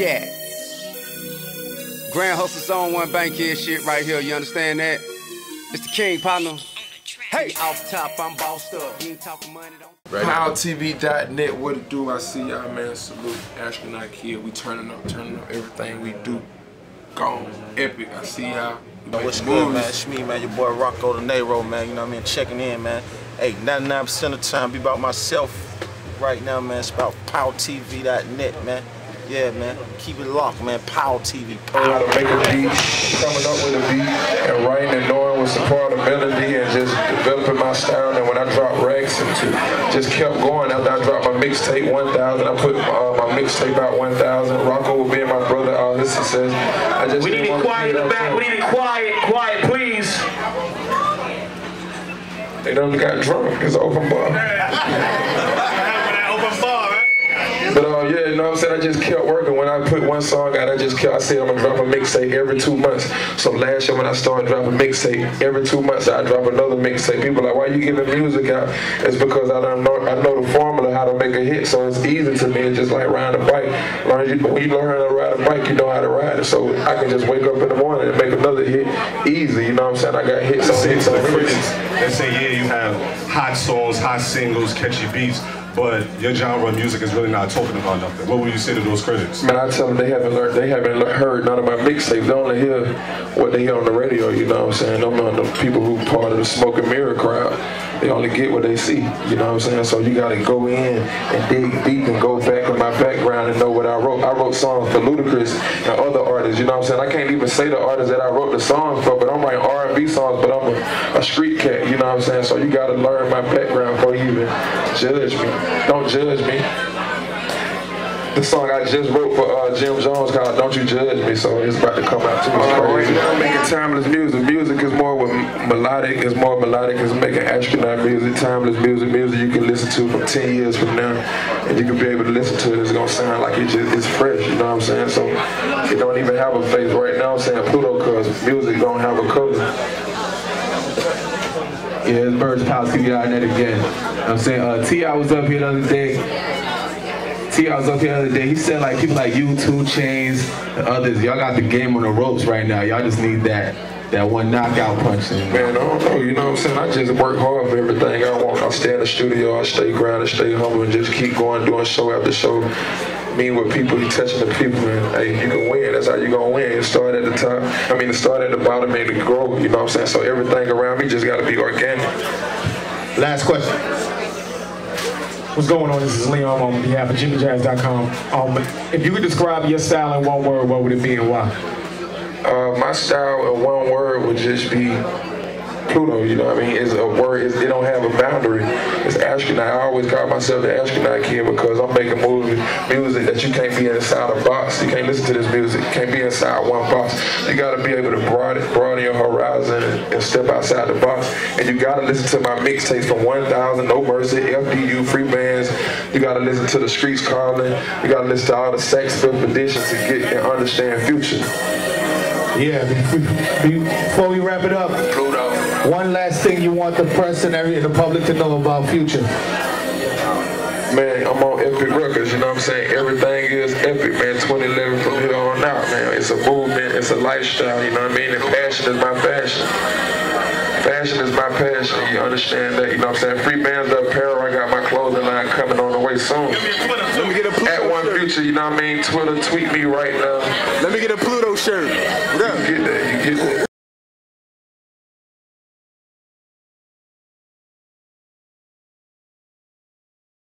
Yeah. Grand Hustle Zone One Bank here shit right here, you understand that? It's the king, partner. Hey, off top, I'm bossed up. You ain't talking money, don't. Right PowTV.net, what it do? I see y'all, man. Salute, Astronaut Kid. We turning up, turning up everything we do. Gone, epic. I see y'all. What's good, man? It's me, man. Your boy Rocco De Niro, man. You know what I mean? Checking in, man. Hey, 99% of the time, be about myself. Right now, man, it's about PowTV.net, man. Yeah, man. Keep it locked, man. Pow TV. Pow. How to make a beat, coming up with a beat, and writing and knowing what's the part of melody, and just developing my style. And when I dropped Rex, and two, just kept going. After I dropped my mixtape 1000, I put uh, my mixtape out 1000. Rocco being my brother, all his success. I just we need it quiet in the back. We need it quiet, quiet, please. They done got drunk. It's open bar. But uh, yeah, you know what I'm saying? I just kept working. When I put one song out, I just kept, I said I'm gonna drop a mixtape every two months. So last year when I started dropping mixtape, every two months I drop another mixtape. People like, why you giving music out? It's because I don't know, I know the formula how to make a hit. So it's easy to me. It's just like riding a bike. Learn you, when you learn how to ride a bike, you know how to ride it. So I can just wake up in the morning and make another hit easy. You know what I'm saying? I got hits on hits on hits. They say, yeah, you have hot songs, hot singles, catchy beats but your genre of music is really not talking about nothing. What would you say to those critics? Man, I tell them they haven't learned, they haven't heard none of my mixtapes. They only hear what they hear on the radio. You know what I'm saying? I'm on the people who part of the smoke and mirror crowd. They only get what they see. You know what I'm saying? So you got to go in and dig deep and go back in my background and know what I wrote. I wrote songs for Ludacris and other artists. You know what I'm saying? I can't even say the artists that I wrote the songs for, but I'm writing R&B songs. But I'm a, a street cat. You know what I'm saying? So you got to learn my background before you even judge me. Don't judge me. The song I just wrote for uh, Jim Jones called "Don't You Judge Me," so it's about to come out too. It's crazy. Right now, making timeless music. Music is more with melodic. It's more melodic. It's making astronaut music, timeless music, music you can listen to from 10 years from now, and you can be able to listen to it. It's gonna sound like it just it's fresh. You know what I'm saying? So it don't even have a face right now. I'm saying Pluto, cause music don't have a color. Yeah, it's Birds Power TV.net again. I'm saying uh, T.I. was up here the other day. T.I. was up here the other day. He said like people like you, 2 Chainz, and others, y'all got the game on the ropes right now. Y'all just need that that one knockout punch. Man, I don't know. You know what I'm saying? I just work hard for everything I want. I stay in the studio. I stay grounded, stay humble, and just keep going, doing show after show. Mean with people, you touching the people, and hey, you can win. That's how you gonna win. You start at the top. I mean, start at the bottom and grow. You know what I'm saying? So everything around me just gotta be organic. Last question. What's going on? This is Leon on behalf of JimmyJazz.com. Um, if you could describe your style in one word, what would it be and why? Uh, my style in one word would just be Pluto, you know what I mean? It's a word, it's, it don't have a boundary. It's astronaut. I always call myself the astronaut kid because I'm making movies, music that you can't be inside a box. You can't listen to this music. You can't be inside one box. You gotta be able to broaden, broaden your horizon and, and step outside the box. And you gotta listen to my mixtapes from 1000, No Mercy, FDU, Free Bands. You gotta listen to the streets calling. You gotta listen to all the sex fifth editions to get and understand future. Yeah, before we wrap it up. One last thing you want the press and every, the public to know about Future. Man, I'm on Epic Records, you know what I'm saying? Everything is epic, man. 2011 from here on out, man. It's a movement, it's a lifestyle, you know what I mean? And passion is my passion. Fashion is my passion, you understand that, you know what I'm saying? Free bands of apparel, I got my clothing line coming on the way soon. Let me get a Pluto At One shirt. Future, you know what I mean? Twitter, tweet me right now. Let me get a Pluto shirt. What up? You get that, you get that.